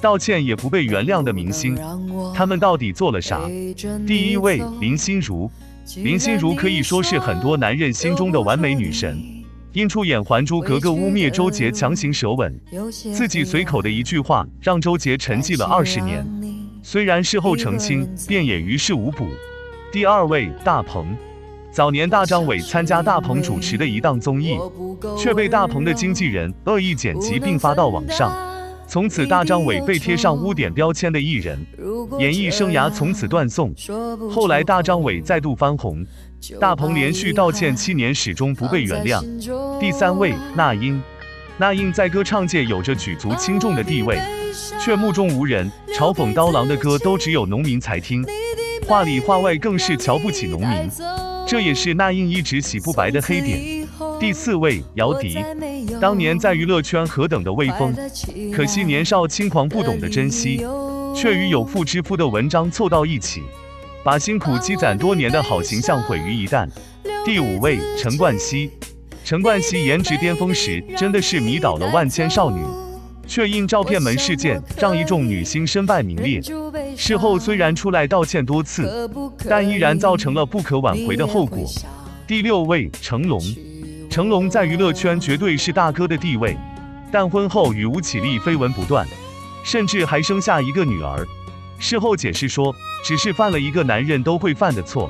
道歉也不被原谅的明星，他们到底做了啥？第一位林心如，林心如可以说是很多男人心中的完美女神，因出演《还珠格格》污蔑周杰强行舌吻，自己随口的一句话让周杰沉寂了二十年。虽然事后澄清，便也于事无补。第二位大鹏，早年大张伟参加大鹏主持的一档综艺，却被大鹏的经纪人恶意剪辑并发到网上。从此，大张伟被贴上污点标签的艺人，演艺生涯从此断送。后来，大张伟再度翻红，大鹏连续道歉七年，始终不被原谅。第三位，那英，那英在歌唱界有着举足轻重的地位，却目中无人，嘲讽刀郎的歌都只有农民才听，话里话外更是瞧不起农民，这也是那英一直洗不白的黑点。第四位，姚笛。当年在娱乐圈何等的威风，可惜年少轻狂不懂得珍惜，却与有妇之夫的文章凑到一起，把辛苦积攒多年的好形象毁于一旦。第五位陈冠希，陈冠希颜值巅峰时真的是迷倒了万千少女，却因照片门事件让一众女星身败名裂。事后虽然出来道歉多次，但依然造成了不可挽回的后果。第六位成龙。成龙在娱乐圈绝对是大哥的地位，但婚后与吴绮莉绯闻不断，甚至还生下一个女儿。事后解释说，只是犯了一个男人都会犯的错。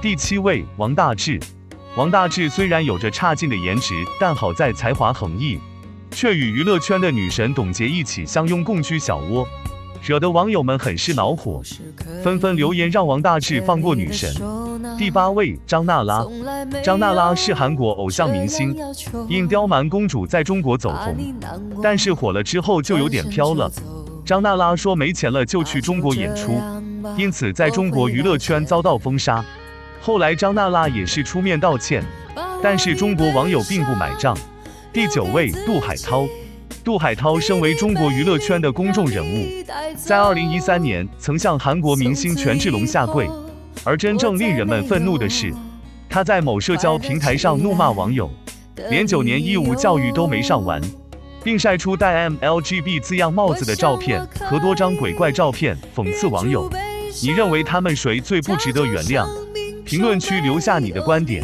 第七位王大治，王大治虽然有着差劲的颜值，但好在才华横溢，却与娱乐圈的女神董洁一起相拥共居小窝。惹得网友们很是恼火，纷纷留言让王大治放过女神。第八位张娜拉，张娜拉是韩国偶像明星，因刁蛮公主在中国走红，但是火了之后就有点飘了。张娜拉说没钱了就去中国演出，因此在中国娱乐圈遭到封杀。后来张娜拉也是出面道歉，但是中国网友并不买账。第九位杜海涛。杜海涛身为中国娱乐圈的公众人物，在二零一三年曾向韩国明星权志龙下跪，而真正令人们愤怒的是，他在某社交平台上怒骂网友，连九年义务教育都没上完，并晒出戴 MLGB 字样帽子的照片和多张鬼怪照片讽刺网友。你认为他们谁最不值得原谅？评论区留下你的观点。